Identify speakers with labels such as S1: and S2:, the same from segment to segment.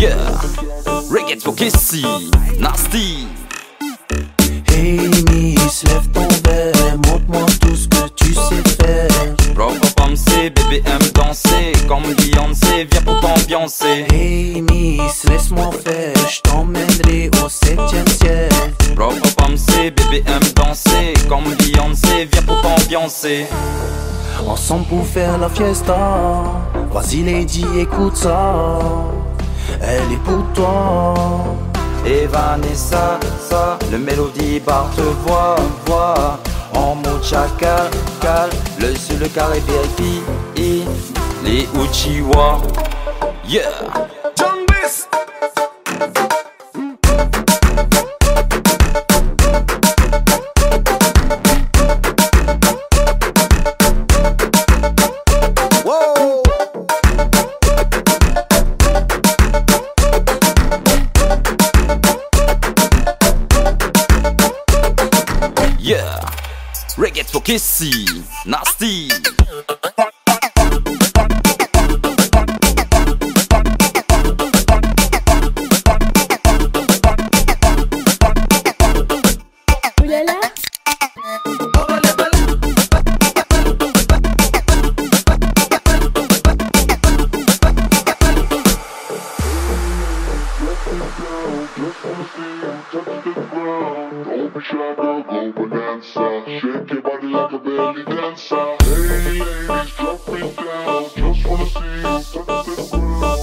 S1: Yeah, Reggae pour Casey, Nasty. T'ambiancer.
S2: Hey Miss, laisse-moi faire, je t'emmènerai au septième ciel.
S1: MC, bébé aime danser, comme Beyoncé, viens pour t'ambiancer.
S2: Ensemble pour faire la fiesta. Vas-y Lady, écoute ça. Elle est pour toi.
S1: Et Vanessa, ça, le mélodie bar te voit, voit En mode chacal, cal, le sur le carré VIP les Uchiwa Yeah. Yeah. Reggae for Kissy. Nasty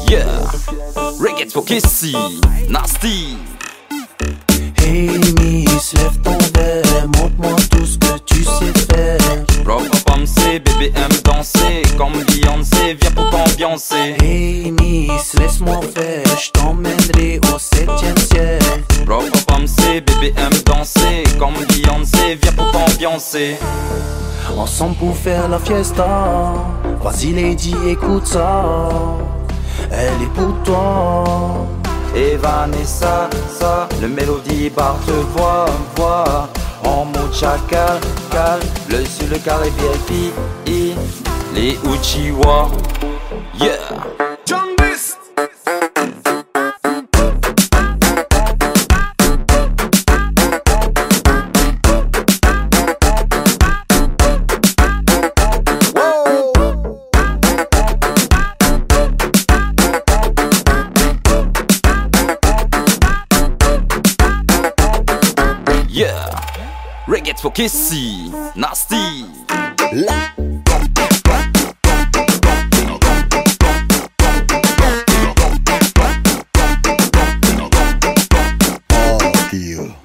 S1: Yeah. Reggae for Kissy. Nasty.
S2: Hey Miss, lève ton verre, montre-moi tout ce que tu sais faire.
S1: Rock MC, bébé aime danser. Comme Beyoncé, viens pour t'ambiancer.
S2: Hey Miss, laisse-moi faire, Ensemble pour faire la fiesta. Vas-y Lady, écoute ça. Elle est pour toi.
S1: Et Vanessa, ça, le mélodie bar te voit, voit En mode chacal, cal, le sur le carré VIP les Uchiwa Yeah, reggae for kissy, nasty.
S2: Feel.